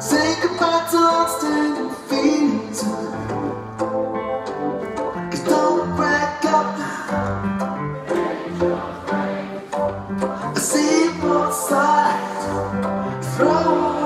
Say goodbye to outstanding feelings. Cause don't break up now. I see both sides. Throw